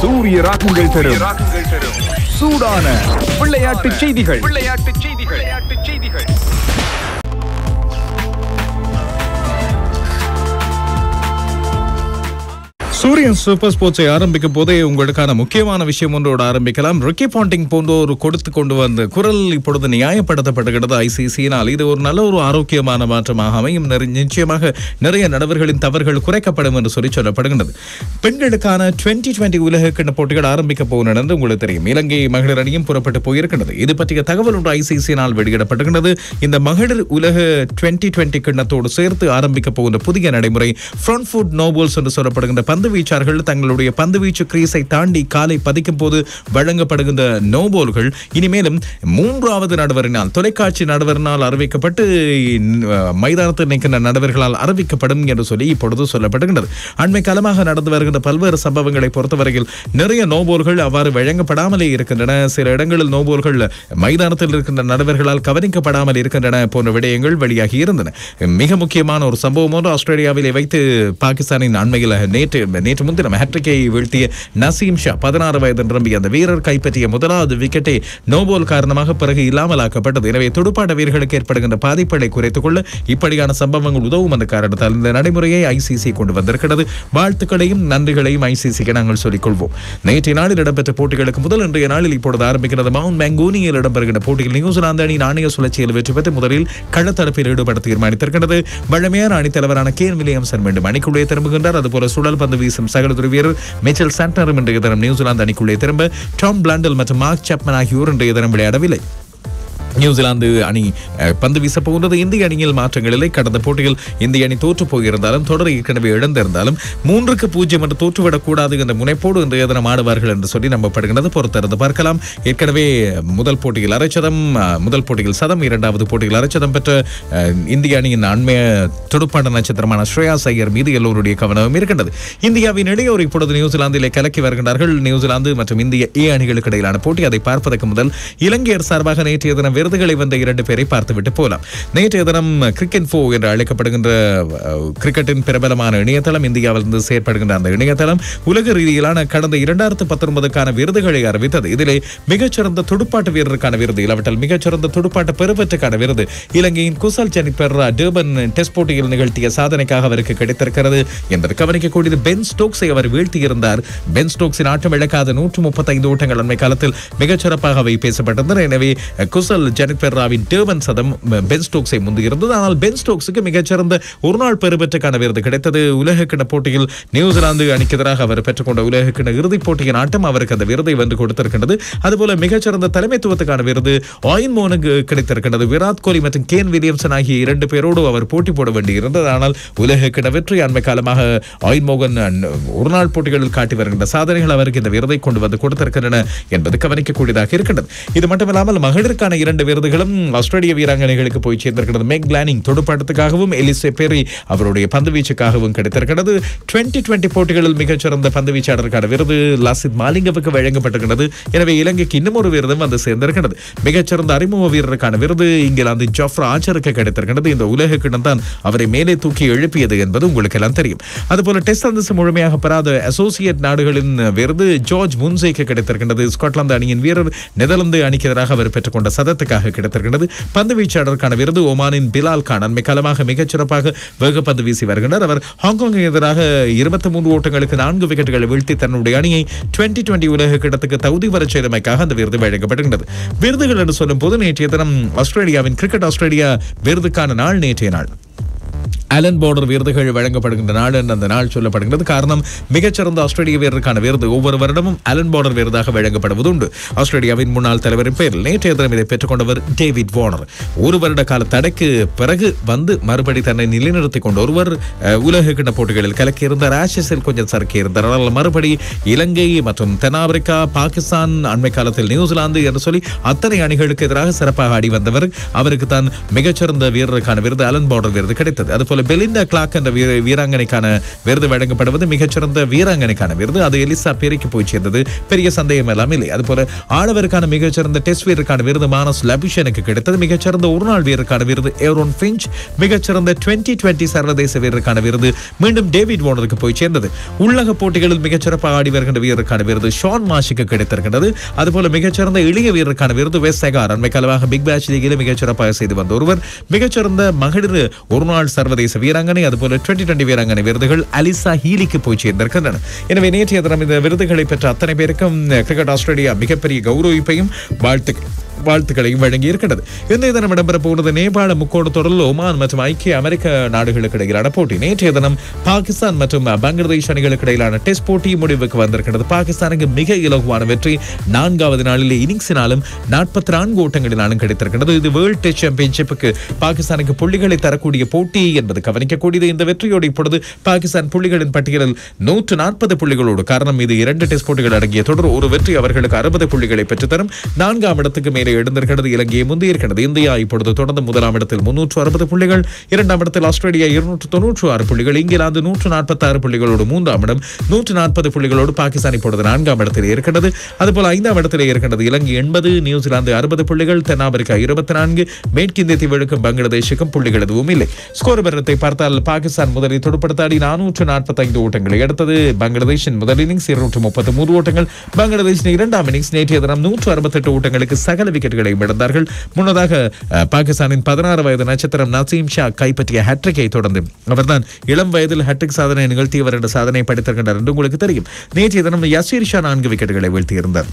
சூரிய ராகங்கள் தரும். சூடான விளையாட்டு செய்திகள். விளையாட்டு செய்திகள். விளையாட்டு செய்திகள். சூரியன் சூப்பர் ஸ்போர்ட்ஸை ஆரம்பிக்கும் போதே உங்களுக்கான முக்கியமான விஷயம் ஒன்றோடு ஆரம்பிக்கலாம். ரிக்கி பாண்டிங் போன்ற ஒரு கொடுத்து கொண்டு வந்த குரல் இப்பொழுது நியாயப்படுத்தப்படுகிறது. ஐசிசியினால் இது ஒரு நல்ல ஒரு ஆரோக்கியமான மாற்றமாக அமையும். நிச்சயமாக நிறைய நடவர்களின் தவறுகள் குறைக்கப்படும் என்று சொல்லி சொல்லப்படுகின்றது. பெண்களுக்கான டுவெண்டி டுவெண்டி உலக கிண்ண போட்டிகள் ஆரம்பிக்க போகின்றன என்று உங்களுக்கு தெரியும். இலங்கை மகளிர் அணியும் புறப்பட்டு போயிருக்கின்றது. இது பற்றிய தகவல் ஒன்று ஐசிசியினால் வெளியிடப்படுகின்றது இந்த மகளிர் உலக டுவெண்டி டுவெண்டி கிண்ணத்தோடு சேர்த்து ஆரம்பிக்க போகின்ற புதிய நடைமுறை ஃப்ரண்ட் ஃபுட் நோபல்ஸ் என்று சொல்லப்படுகின்ற பந்து பந்துவீச்சார்கள் தங்களுடைய பந்துவீச்சு கிரீஸை தாண்டி காலை பதிக்கும் போது வழங்கப்படுகின்ற நோபோல்கள் இனிமேலும் மூன்றாவது நடுவரினால் தொலைக்காட்சி நடுவரினால் அறிவிக்கப்பட்டு மைதானத்தில் நிற்கின்ற நடுவர்களால் அறிவிக்கப்படும் என்று சொல்லி இப்பொழுது சொல்லப்படுகின்றது. அண்மை காலமாக நடந்து வருகின்ற பல்வேறு சம்பவங்களை பொறுத்தவரையில் நிறைய நோபோல்கள் அவ்வாறு வழங்கப்படாமலே இருக்கின்றன. சில இடங்களில் நோபோல்கள் மைதானத்தில் இருக்கின்ற நடுவர்களால் கவனிக்கப்படாமல் இருக்கின்றன போன்ற விடயங்கள் வெளியாகி இருந்தன. மிக முக்கியமான ஒரு சம்பவம் ஒன்று ஆஸ்திரேலியாவிலே வைத்து பாகிஸ்தானின் அண்மையில் நேற்று நேற்று முன்தினம் ஹேட்ரிக்கை வீழ்த்திய நசீம் ஷா பதினாறு வயது நிரம்பிய அந்த வீரர் கைப்பற்றிய முதலாவது விக்கெட்டை நோபோல் காரணமாக பிறகு இல்லாமலாக்கப்பட்டது. எனவே துடுப்பாட்ட வீரர்களுக்கு ஏற்படுகின்ற பாதிப்புகளை குறைத்துக் கொள்ள இப்படியான சம்பவங்கள் உதவும் அந்த காரணத்தால் இந்த நடைமுறையை ஐசிசி கொண்டு வந்திருக்கிறது. வாழ்த்துக்களையும் நன்றிகளையும் ஐசிசிக்கு நாங்கள் சொல்லிக்கொள்வோம். நேற்றைய நாளில் இடம்பெற்ற போட்டிகளுக்கு முதல் இன்றைய நாளில் இப்பொழுது ஆரம்பிக்கிறது மவுண்ட் மேங்கூனியில் இடம்பெறுகின்ற போட்டியில் நியூசிலாந்து அணி நாணய சுழற்சியில் வெற்றி பெற்று முதலில் கள்ளத்தரப்பில் ஈடுபட தீர்மானித்திருக்கிறது. வழமையான அணித்தலைவரான கேன் வில்லியம்சன் மீண்டும் அணிக்குள்ளே திரும்புகின்றார். அதுபோல சுழல் பந்து வீசும் சகல துறவியர் மிச்சல் சாண்டனரும் இன்றைய தினம் நியூசிலாந்து அணிக்குள்ளே திரும்ப டாம் பிளாண்டல் மற்றும் மார்க் சாப்மன் ஆகியோர் இன்றைய தினம் விளையாடவில்லை. நியூசிலாந்து அணி பந்து வீச போகின்றது இந்திய அணியில் மாற்றங்களிலே கடந்த போட்டியில் இந்திய அணி தோற்று போயிருந்தாலும் தொடர் ஏற்கனவே இழந்திருந்தாலும் மூன்றுக்கு பூஜ்ஜியம் என்று தோற்றுவிடக்கூடாது என்ற முனைப்போடு இன்றைய தினம் ஆடுவார்கள் என்று சொல்லி நம்பப்படுகின்றது. பொறுத்திருந்து பார்க்கலாம். ஏற்கனவே முதல் போட்டியில் அரைச்சதம் முதல் போட்டியில் சதம் இரண்டாவது போட்டியில் அரைச்சதம் பெற்ற இந்திய அணியின் அண்மைய துடுப்பாட்ட நட்சத்திரமான ஸ்ரேயா ஐயர் மீது எல்லோருடைய கவனமும் இருக்கின்றது. இந்தியாவின் இளையோர் இப்பொழுது நியூசிலாந்திலே கலக்கி வருகின்றார்கள். நியூசிலாந்து மற்றும் இந்திய ஏ அணிகளுக்கு இடையிலான போட்டி அதை பார்ப்பதற்கு முதல் இலங்கையர் சார்பாக நேற்றைய தினம் விருதுகளை வந்த இரண்டு பேரை பார்த்துவிட்டு போலாம். நேற்றைய தினம் கிரிக்கெட் ஃபோ என்று அழைக்கப்படுகின்ற கிரிக்கெட்டின் பிரபலமான இணையதளம் இந்தியாவிலிருந்து செயற்படுகின்ற அந்த இணையதளம் உலக ரீதியிலான கடந்த இரண்டாயிரத்து பத்தொன்பதுக்கான விருதுகளை அறிவித்தது. இதிலே மிகச்சிறந்த துடுப்பாட்டு வீரருக்கான விருது இல்லாவிட்டால் மிகச்சிறந்த துடுப்பாட்ட பெருவற்றுக்கான விருது இலங்கையின் குசல் ஜெனிபர் டர்பன் டெஸ்ட் போட்டியில் நிகழ்த்திய சாதனைக்காக அவருக்கு கிடைத்திருக்கிறது என்பது கவனிக்கக்கூடியது. பென் ஸ்டோக்ஸை அவர் வீழ்த்தியிருந்தார். பென் ஸ்டோக்ஸின் ஆட்டம் இழக்காத நூற்று முப்பத்தைந்து ஓட்டங்கள் அண்மை காலத்தில் மிகச்சிறப்பாக அவை பேசப்பட்டிருந்தன. எனவே குசல் ஜெனிபெர்ராவின் டேர்பன் சதம் பென் ஸ்டோக்ஸை முந்துகிறது. ஆனால் பென் ஸ்டோக்ஸுக்கு மிகச்சிறந்த ஒருநாள் பெருபற்றுக்கான விருது கிடைத்தது. உலக போட்டியில் நியூசிலாந்து அணிக்கு எதிராக அவர் பெற்றுக்கொண்ட உலக இறுதிப் போட்டியின் ஆட்டம் அவருக்கு அந்த விருதை வென்று கொடுத்திருக்கின்றது. அதுபோல மிகச்சிறந்த தலைமைத்துவத்துக்கான விருது ஆயின் மோனுக்கு கிடைத்திருக்கின்றது. விராட் கோலி மற்றும் கேன் வில்லியம்சன் ஆகிய இரண்டு பேரோடு அவர் போட்டி போட வேண்டியிருந்தது. ஆனால் உலக கிண்ண வெற்றி அண்மை காலமாக ஆயின் மோகன் ஒரு நாள் போட்டிகளில் காட்டி வருகின்ற சாதனைகள் அவருக்கு இந்த விருதை கொண்டு வந்து கொடுத்திருக்கின்றன என்பது கவனிக்கக்கூடியதாக இருக்கின்றது. இது மட்டுமில்லாமல் மகளிருக்கான இரண்டு விருதுகளும் ஆஸ்திரேலிய வீராங்கனைகளுக்கு போய் சேர்ந்திருக்கிறது. மேக் கிளானிங் துடுப்பாட்டத்துக்காகவும் எலிசே பெரி அவருடைய பந்து வீச்சுக்காகவும் கிடைத்திருக்கிறது. டுவெண்டி டுவெண்டி போட்டிகளில் மிகச்சிறந்த பந்துவீச்சாளருக்கான விருது லாசித் மாலிங்கவுக்கு வழங்கப்பட்டிருக்கிறது. எனவே இலங்கைக்கு இன்னும் ஒரு விருதும் வந்து சேர்ந்திருக்கிறது. மிகச்சிறந்த அறிமுக வீரருக்கான விருது இங்கிலாந்து ஜாஃப்ரா ஆச்சருக்கு கிடைத்திருக்கிறது. இந்த உலக கிண்ணம் தான் அவரை மேலே தூக்கி எழுப்பியது என்பது உங்களுக்கு எல்லாம் தெரியும். அதுபோல டெஸ்ட் அந்தஸ்து முழுமையாக பெறாத அசோசியேட் நாடுகளின் விருது ஜார்ஜ் முன்சேக்கு கிடைத்திருக்கின்றது ஸ்காட்லாந்து அணியின் வீரர் நெதர்லாந்து அணிக்கு எதிராக அவர் பெற்றுக்கொண்ட சதத்துக்காக கிடைத்திருக்கிறது பந்து வீச்சாளருக்கான விருது ஒமானின் பிலால் கான். அண்மை காலமாக மிகச்சிறப்பாக வேகப்பந்து வீசி வருகின்றார். அவர் ஹாங்காங்கை எதிராக இருபத்தி மூன்று ஓட்டங்களுக்கு நான்கு விக்கெட்டுகளை வீழ்த்தி தன்னுடைய அணியை டுவெண்டி டுவெண்டி உலக கிடத்துக்கு தகுதி வரச் செய்தமைக்காக அந்த விருது வழங்கப்படுகின்றது விருதுகள் என்று சொல்லும் போது நேற்றைய தினம் ஆஸ்திரேலியாவின் கிரிக்கெட் ஆஸ்திரேலியா விருதுக்கான நாள் நேற்றைய நாள். அலன் போர்டர் விருதுகள் வழங்கப்படுகின்ற நாள் என்று அந்த நாள் சொல்லப்படுகிறது. காரணம் மிகச்சிறந்த ஆஸ்திரேலிய வீரருக்கான விருது. ஒவ்வொரு வருடமும் அலன் போர்டர் விருதாக வழங்கப்படுவது உண்டு ஆஸ்திரேலியாவின் முன்னாள் தலைவரின் பெயரில் நேற்றைய தினம் இதை பெற்றுக்கொண்டவர் டேவிட் வார்னர் ஒரு வருட கால தடைக்கு பிறகு வந்து மறுபடி தன்னை நிலைநிறுத்திக் கொண்ட ஒருவர் உலக கிண்ண போட்டிகளில் கலக்கியிருந்தார். ஆஷஸில் கொஞ்சம் சறுக்கியிருந்தார். ஆனால் மறுபடி இலங்கை மற்றும் தென்னாப்பிரிக்கா பாகிஸ்தான் அண்மை காலத்தில் நியூசிலாந்து என்று சொல்லி அத்தனை அணிகளுக்கு எதிராக சிறப்பாக ஆடி வந்தவர். அவருக்கு தான் மிகச்சிறந்த வீரருக்கான விருது அலன் போர்டர் விருது கிடைத்தது. அதுபோல அதுபோல பெலிந்தா கிளாக் என்ற வீர- வீராங்கனைக்கான விருது வழங்கப்படுவது மிகச்சிறந்த வீராங்கனைக்கான விருது. அது எலிசா பெரிக்கு போய் சேர்ந்தது. பெரிய சந்தேகம் எல்லாம் இல்லை. அதுபோல ஆடவருக்கான மிகச்சிறந்த டெஸ்ட் வீரருக்கான விருது மானஸ் லபிஷனுக்கு கிடைத்தது. மிகச்சிறந்த ஒருநாள் வீரருக்கான விருது ஏரோன் பிஞ்ச் மிகச்சிறந்த டுவெண்டி டுவெண்டி சர்வதேச வீரருக்கான விருது மீண்டும் டேவிட் வார்னருக்கு போய் சேர்ந்தது. உள்ளக போட்டிகளில் மிகச்சிறப்பாக ஆடி வருகின்ற வீரருக்கான விருது ஷான் மாஷிக்கு கிடைத்திருக்கின்றது. அதுபோல மிகச்சிறந்த இளைய வீரருக்கான விருது வெஸ் செகார் அண்மை காலமாக பிக் பேஷ் லீகில் மிகச்சிறப்பாக செய்து வந்த ஒருவர். மிகச்சிறந்த மகளிர் ஒருநாள் சர்வதேச வீராங்கனை அதுபோல டுவெண்டி டுவெண்டி வீராங்கனை விருதுகள் அலிசா ஹீலிக்கு போய் சேர்ந்திருக்கின்றன. எனவே நேற்றைய தினம் இந்த விருதுகளை பெற்ற அத்தனை பேருக்கும் கிரிக்கெட் ஆஸ்திரேலியா மிகப்பெரிய கௌரவிப்பையும் வாழ்த்துக்கள். வாழ்த்துக்களையும் வழங்கி இருக்கிறது இன்றைய தினம் இடம்பெற போனது நேபாள முக்கோண தொடரில் ஒமான் மற்றும் ஐக்கிய அமெரிக்க நாடுகளுக்கு இடையிலான போட்டி. நேற்றைய தினம் பாகிஸ்தான் மற்றும் பங்களாதேஷ் அணிகளுக்கு இடையிலான டெஸ்ட் போட்டி முடிவுக்கு வந்திருக்கிறது பாகிஸ்தானுக்கு மிக இலகுவான வெற்றி நான்காவது நாளிலே இன்னிங்ஸினாலும் நாற்பத்தி நான்கு ஓட்டங்களினாலும் கிடைத்திருக்கிறது இது வேர்ல்ட் டெஸ்ட் சாம்பியன்ஷிப்புக்கு பாகிஸ்தானுக்கு புள்ளிகளை தரக்கூடிய போட்டி என்பது கவனிக்கக்கூடியது. இந்த வெற்றியோடு இப்பொழுது பாகிஸ்தான் புள்ளிகளின் பட்டியலில் நூற்று நாற்பது புள்ளிகளோடு காரணம் இது இரண்டு டெஸ்ட் போட்டிகள் அடங்கிய தொடர். ஒரு வெற்றி அவர்களுக்கு அறுபது புள்ளிகளை பெற்றுத்தரும். நான்காம் இடத்துக்கு மேலே எழுந்திருக்கிறது இலங்கையை முந்தியிருக்கிறது. இந்தியா இப்பொழுது தொடர்ந்து முதலாம் இடத்தில் முன்னூற்று அறுபது புள்ளிகள் இரண்டாம் இடத்தில் ஆஸ்திரேலியா இருநூற்று தொன்னூற்று ஆறு புள்ளிகள் இங்கிலாந்து நூற்று நாற்பத்தி ஆறு புள்ளிகளோடு மூன்றாம் இடம் நூற்று நாற்பது புள்ளிகளோடு பாகிஸ்தான் இப்பொழுது நான்காம் இடத்தில் இருக்கிறது. அதுபோல் ஐந்தாம் இடத்தில் இருக்கிறது இலங்கை எண்பது நியூசிலாந்து அறுபது புள்ளிகள் தென்னாப்பிரிக்கா இருபத்தி நான்கு மேற்கிந்திய தீவுகளுக்கும் பங்களாதேஷுக்கும் புள்ளிகள் எதுவும் இல்லை. ஸ்கோர் விவரத்தை பார்த்தால் பாகிஸ்தான் முதலில் துடுப்படுத்தாடி நானூற்று நாற்பத்தைந்து ஓட்டங்களை எடுத்தது. பங்களாதேஷின் முதல் இன்னிங்ஸ் இருநூற்று முப்பத்தி மூன்று ஓட்டங்கள் பங்களாதேஷின் இரண்டாம் இன்னிங்ஸ் நேற்றைய தினம் நூற்று அறுபத்தெட்டு ஓட்டங்களுக்கு சகல விக்கெட்டுகளை இழந்தார்கள் முன்னதாக பாகிஸ்தானின் பதினாறு வயது நட்சத்திரம் நசீம் ஷா கைப்பற்றிய ஹேட்ரிக்கை தொடர்ந்து அவர்தான் இளம் வயதில் ஹேட்ரிக் சாதனை நிகழ்த்தியவர் என்ற சாதனை படித்திருக்கின்றார் என்று உங்களுக்கு தெரியும். நேற்றைய தினம் யசீர் ஷா நான்கு விக்கெட்டுகளை வீழ்த்தியிருந்தார்.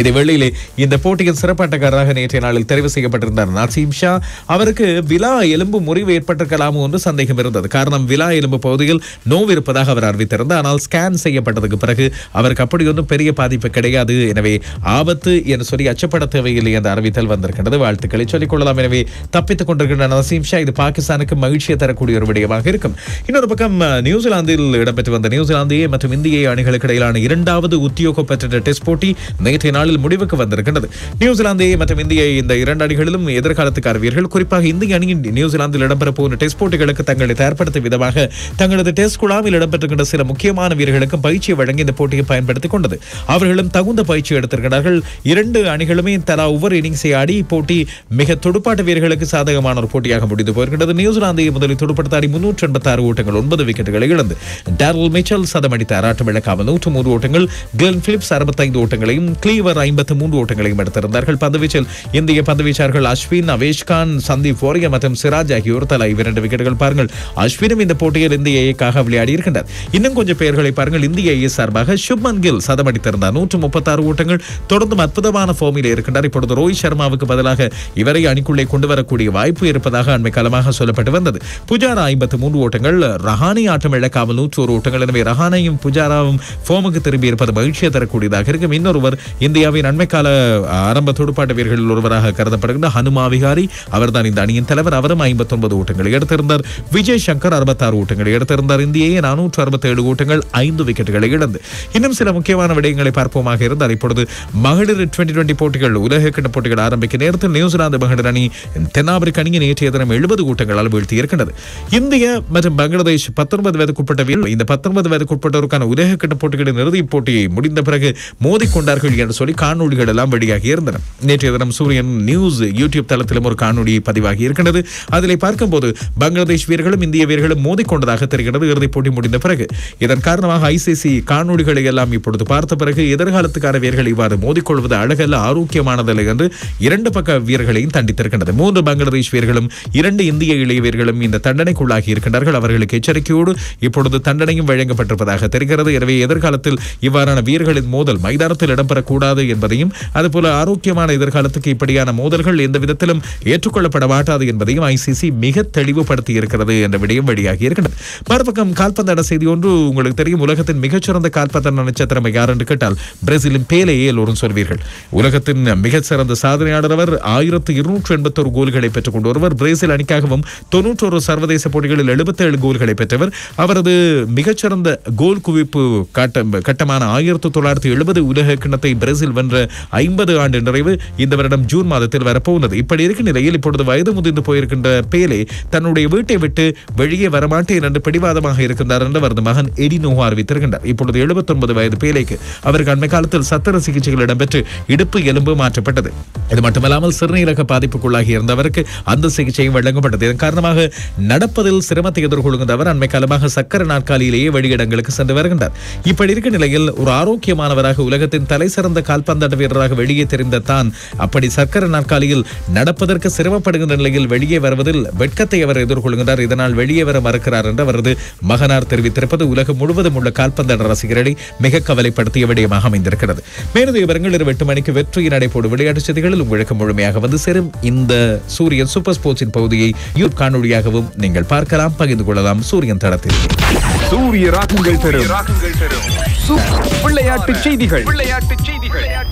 இதே வேளையிலே இந்த போட்டியின் சிறப்பாட்டக்காரராக நேற்றைய நாளில் தெரிவு செய்யப்பட்டிருந்தார். நசீம் ஷா அவருக்கு விழா எலும்பு முறிவு ஏற்பட்டிருக்கலாமோ என்று சந்தேகம் இருந்தது. காரணம் விலா எலும்பு பகுதியில் நோவு இருப்பதாக அவர் அறிவித்திருந்தார். ஆனால் ஸ்கேன் செய்யப்பட்டதுக்கு பிறகு அவருக்கு அப்படி ஒன்றும் பெரிய பாதிப்பு கிடையாது. எனவே ஆபத்து என்று சொல்லி அச்சப்பட தேவையில்லை என்ற அறிவித்தல் வந்திருக்கின்றது. வாழ்த்துக்களை சொல்லிக் கொள்ளலாம். எனவே தப்பித்துக் கொண்டிருக்கின்ற நசீம் ஷா இது பாகிஸ்தானுக்கு மகிழ்ச்சியை தரக்கூடிய ஒரு விடயமாக இருக்கும். இன்னொரு பக்கம் நியூசிலாந்தில் இடம்பெற்று வந்த நியூசிலாந்தையே மற்றும் இந்திய அணிகளுக்கு இடையிலான இரண்டாவது உத்தியோகம் பெற்ற டெஸ்ட் போட்டி நேற்றைய நாளில் முடிவுக்கு வந்திருக்கின்றது. நியூசிலாந்து மற்றும் இந்திய இந்த இரண்டு அணிகளிலும் எதிர்காலத்துக்கான வீரர்கள் குறிப்பாக இந்திய அணியின் நியூசிலாந்தில் இடம்பெற போகிற டெஸ்ட் போட்டிகளுக்கு தங்களை தயார்படுத்தும் விதமாக தங்களது டெஸ்ட் குழாவில் இடம்பெற்றிருக்கின்ற சில முக்கியமான வீரர்களுக்கும் பயிற்சியை வழங்கி இந்த போட்டியை பயன்படுத்திக் கொண்டது அவர்களும் தகுந்த பயிற்சி எடுத்திருக்கிறார்கள். இரண்டு அணிகளுமே தலா ஒவ்வொரு இன்னிங்ஸை ஆடி இப்போட்டி மிக துடுப்பாட்ட வீரர்களுக்கு சாதகமான ஒரு போட்டியாக முடிந்து போயிருக்கிறது நியூசிலாந்தை முதலில் துடுப்படுத்தாடி முன்னூற்று எண்பத்தி ஆறு ஓட்டங்கள் ஒன்பது விக்கெட்டுகளை இழந்து டேரல் மிச்சல் சதமடித்தார் ஆட்டம் இழக்காமல் நூற்று மூன்று ஓட்டங்கள் கிளென் பிலிப்ஸ் அறுபத்தைந்து ஓட்டங்களையும் கிளீவர் ஐம்பத்து மூன்று ஓட்டங்களையும் எடுத்திருந்தார்கள். பந்துவீச்சில் இந்திய பந்துவீச்சார்கள் அஸ்வின் அவேஷ்கான் சந்தீப் வாரியர் மற்றும் சிராஜ் ஆகியோர் தலா இரண்டு விக்கெட்டுகள். பாருங்கள் அஸ்வினும் இந்த போட்டியில் இந்திய ஏக்காக விளையாடி இருக்கின்றார். இன்னும் கொஞ்சம் பெயர்களை பாருங்கள் இந்திய ஏ சார்பாக சுப்மன் கில் சதமடித்திருந்தார். நூற்று முப்பத்தாறு ஓட்டங்கள் தொடர்ந்தும் அற்புதமான ஃபார்மில் இருக்கின்றார் இப்பொழுது ரோஹித் சர்மாவுக்கு பதிலாக இவரை அணிக்குள்ளே கொண்டு வரக்கூடிய வாய்ப்பு இருப்பதாக அண்மை காலமாக சொல்லப்பட்டு வந்தது. புஜாரா ஐம்பத்து மூன்று ஓட்டங்கள் ரஹானி ஆட்டம் இழக்காமல் நூற்று ஒரு ஓட்டங்கள். எனவே ரஹானையும் புஜாராவும் ஃபோமுக்கு திரும்பி இருப்பது மகிழ்ச்சியை தரக்கூடியதாக இருக்கும். இன்னொருவர் இந்திய இந்தியாவின் அண்மைக்கால ஆரம்ப துடுப்பாட்ட வீரர்களில் ஒருவராக கருதப்படுகின்ற ஹனுமா விகாரி. அவர்தான் இந்த அணியின் தலைவர். அவரும் ஐம்பத்தொன்பது ஓட்டங்களை எடுத்திருந்தார். விஜய் சங்கர் அறுபத்தாறு ஓட்டங்களை எடுத்திருந்தார். இந்திய நானூற்று அறுபத்தேழு ஓட்டங்கள் ஐந்து விக்கெட்டுகளை இழந்து. இன்னும் சில முக்கியமான விடயங்களை பார்ப்போமாக இருந்தால் இப்பொழுது மகளிர் டுவெண்டி டுவெண்டி போட்டிகள் உலக கிண்ண போட்டிகள் ஆரம்பிக்கும் நேரத்தில் நியூசிலாந்து மகளிர் அணி தென்னாப்பிரிக்க அணியை நேற்றைய தினம் எழுபது கூட்டங்களால் வீழ்த்தி இருக்கின்றது. இந்திய மற்றும் பங்களாதேஷ் பத்தொன்பது வயதுக்குட்பட்ட வீரர்கள் இந்த பத்தொன்பது வயதுக்குட்பட்டோருக்கான உலக போட்டிகளின் இறுதிப் போட்டியை முடிந்த பிறகு மோதிக்கொண்டார்கள் என்று சொல்லி காணொலிகள் எல்லாம் வெளியாகி இருந்தன. நேற்றைய தினம் சூரியன் நியூஸ் யூடியூப் தளத்திலும் ஒரு காணொலி பதிவாகி இருக்கின்றது. அதில் பார்க்கும்போது பங்களாதேஷ் வீரர்களும் இந்திய வீரர்களும் மோதிக்கொண்டதாக தெரிகிறது. இறுதிப் போட்டி முடிந்த பிறகு இதன் காரணமாக ஐசிசி காணொலிகளை எல்லாம் இப்பொழுது பார்த்த பிறகு எதிர்காலத்துக்கான வீரர்கள் இவ்வாறு மோதிக்கொள்வது அழகல்ல ஆரோக்கியமானதல்ல என்று இரண்டு பக்க வீரர்களையும் தண்டித்திருக்கின்றது. மூன்று பங்களாதேஷ் வீரர்களும் இரண்டு இந்திய இளைய வீரர்களும் இந்த தண்டனைக்குள்ளாகி இருக்கின்றார்கள். அவர்களுக்கு எச்சரிக்கையோடு இப்பொழுது தண்டனையும் வழங்கப்பட்டிருப்பதாக தெரிகிறது. எனவே எதிர்காலத்தில் இவ்வாறான வீரர்களின் மோதல் மைதானத்தில் இடம்பெறக்கூடாது என்பதையும் அதுபோல ஆரோக்கியமான எதிர்காலத்துக்கு இப்படியான மோதல்கள் எந்த விதத்திலும் ஏற்றுக்கொள்ளப்பட மாட்டாது என்பதையும் ஐசிசி மிக தெளிவுபடுத்தி இருக்கிறது என்ற விடயம் வெளியாகி இருக்கிறது மறுபக்கம் கால்பந்தாட செய்தி ஒன்று உங்களுக்கு தெரியும். உலகத்தின் மிகச்சிறந்த கால்பந்த நட்சத்திரம் யார் என்று கேட்டால் பிரேசிலின் பேலையே எல்லோரும் சொல்வீர்கள். உலகத்தின் மிகச்சிறந்த சாதனையாளர் அவர் ஆயிரத்து இருநூற்று எண்பத்தொரு கோல்களை பெற்றுக் கொண்டு பிரேசில் அணிக்காகவும் தொன்னூற்றொரு சர்வதேச போட்டிகளில் எழுபத்தேழு கோல்களை பெற்றவர். அவரது மிகச்சிறந்த கோல் குவிப்பு கட்டம் கட்டமான ஆயிரத்து தொள்ளாயிரத்தி எழுபது உலக கிண்ணத்தை பிரேசில் மாஸ்டர்ஸில் வென்ற ஐம்பது ஆண்டு நிறைவு இந்த வருடம் ஜூன் மாதத்தில் வரப்போனது இப்படி இருக்கும் நிலையில் இப்பொழுது வயது முதிர்ந்து போயிருக்கின்ற பேலே தன்னுடைய வீட்டை விட்டு வெளியே வரமாட்டேன் என்று பிடிவாதமாக இருக்கின்றார் என்று அவரது மகன் எடினோஹோ அறிவித்திருக்கின்றார். இப்பொழுது 79 வயது பேலைக்கு அவருக்கு அண்மை காலத்தில் சத்திர சிகிச்சைகள் இடம்பெற்று இடுப்பு எலும்பு மாற்றப்பட்டது. இது மட்டுமல்லாமல் சிறுநீரக பாதிப்புக்குள்ளாகி இருந்தவருக்கு அந்த சிகிச்சையும் வழங்கப்பட்டது. இதன் காரணமாக நடப்பதில் சிரமத்தை எதிர்கொள்கின்ற அவர் அண்மை காலமாக சக்கர நாற்காலியிலேயே வெளியிடங்களுக்கு சென்று வருகின்றார். இப்படி இருக்க நிலையில் ஒரு ஆரோக்கியமானவராக உலகத்தின் தலை சிறந்த கால்பந்தாட்ட வீரராக வெளியே தெரிந்த தான் அப்படி சர்க்கரை நாற்காலியில் நடப்பதற்கு சிரமப்படுகின்ற நிலையில் வெளியே வருவதில் வெட்கத்தை அவர் எதிர்கொள்கின்றார். இதனால் வெளியே வர மறுக்கிறார் என்று அவரது மகனார் தெரிவித்திருப்பது உலகம் முழுவதும் உள்ள கால்பந்தாட்ட ரசிகர்களை மிக கவலைப்படுத்திய விடயமாக அமைந்திருக்கிறது. மேலும் விவரங்கள் இரவு எட்டு மணிக்கு வெற்றி நடைபோடும் விளையாட்டுச் செய்திகளில் உங்களுக்கு முழுமையாக வந்து சேரும் இந்த சூரியன் சூப்பர் ஸ்போர்ட்ஸின் பகுதியை யூட் காணொலியாகவும் நீங்கள் பார்க்கலாம் பகிர்ந்து கொள்ளலாம் சூரியன் தளத்தில். சூரிய ராகங்கள் தரும். விளையாட்டு செய்திகள். விளையாட்டு செய்திகள்.